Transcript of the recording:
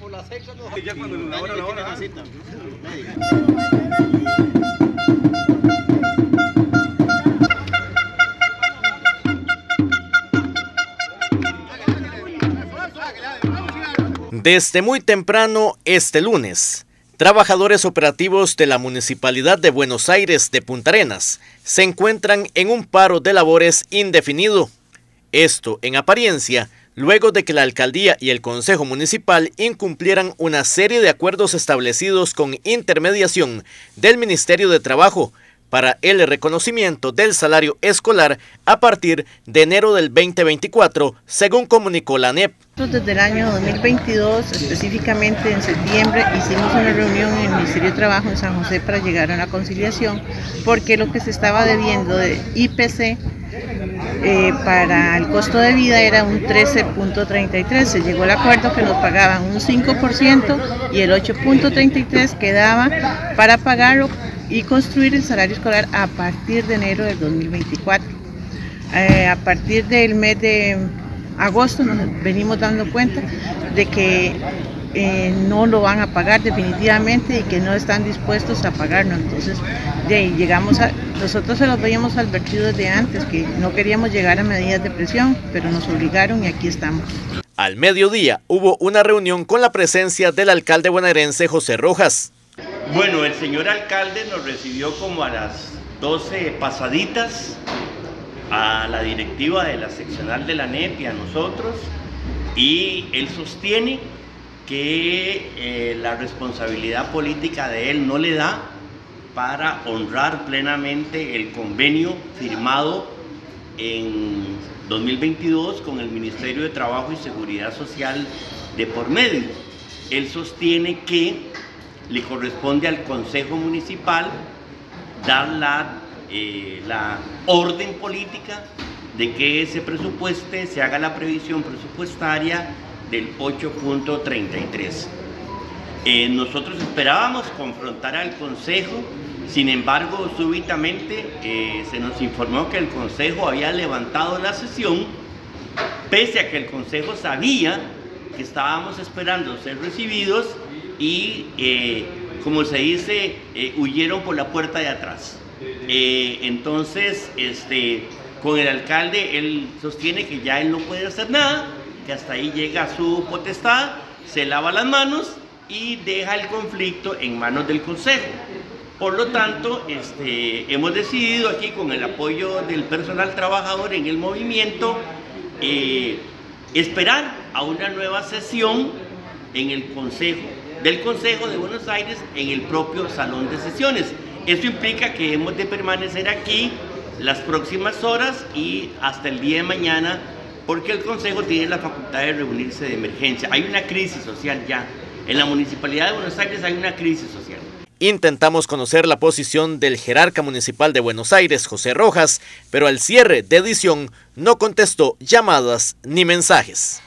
por la sexta no. Ya cuando la hora, la hora. Desde muy temprano este lunes, trabajadores operativos de la Municipalidad de Buenos Aires de Punta Arenas se encuentran en un paro de labores indefinido. Esto, en apariencia, luego de que la alcaldía y el Consejo Municipal incumplieran una serie de acuerdos establecidos con intermediación del Ministerio de Trabajo para el reconocimiento del salario escolar a partir de enero del 2024, según comunicó la NEP. Desde el año 2022, específicamente en septiembre, hicimos una reunión en el Ministerio de Trabajo en San José para llegar a una conciliación, porque lo que se estaba debiendo de IPC eh, para el costo de vida era un 13.33. Se llegó al acuerdo que nos pagaban un 5% y el 8.33 quedaba para pagarlo y construir el salario escolar a partir de enero del 2024. Eh, a partir del mes de agosto nos venimos dando cuenta de que eh, no lo van a pagar definitivamente y que no están dispuestos a pagarlo. Entonces, de ahí llegamos a, nosotros se los habíamos advertido desde antes que no queríamos llegar a medidas de presión, pero nos obligaron y aquí estamos. Al mediodía hubo una reunión con la presencia del alcalde bonaerense José Rojas. Bueno, el señor alcalde nos recibió como a las 12 pasaditas a la directiva de la seccional de la NEP y a nosotros y él sostiene que eh, la responsabilidad política de él no le da para honrar plenamente el convenio firmado en 2022 con el Ministerio de Trabajo y Seguridad Social de por medio. Él sostiene que le corresponde al Consejo Municipal dar la, eh, la orden política de que se presupueste, se haga la previsión presupuestaria del 8.33. Eh, nosotros esperábamos confrontar al Consejo, sin embargo, súbitamente eh, se nos informó que el Consejo había levantado la sesión, pese a que el Consejo sabía que estábamos esperando ser recibidos y, eh, como se dice, huyeron por la puerta de atrás. Entonces, este, con el alcalde, él sostiene que ya él no puede hacer nada, que hasta ahí llega su potestad, se lava las manos y deja el conflicto en manos del Consejo. Por lo tanto, este, hemos decidido aquí con el apoyo del personal trabajador en el movimiento esperar a una nueva sesión en el Consejo del Consejo de Buenos Aires en el propio salón de sesiones. Eso implica que hemos de permanecer aquí las próximas horas y hasta el día de mañana porque el Consejo tiene la facultad de reunirse de emergencia. Hay una crisis social ya. En la Municipalidad de Buenos Aires hay una crisis social. Intentamos conocer la posición del jerarca municipal de Buenos Aires, José Rojas, pero al cierre de edición no contestó llamadas ni mensajes.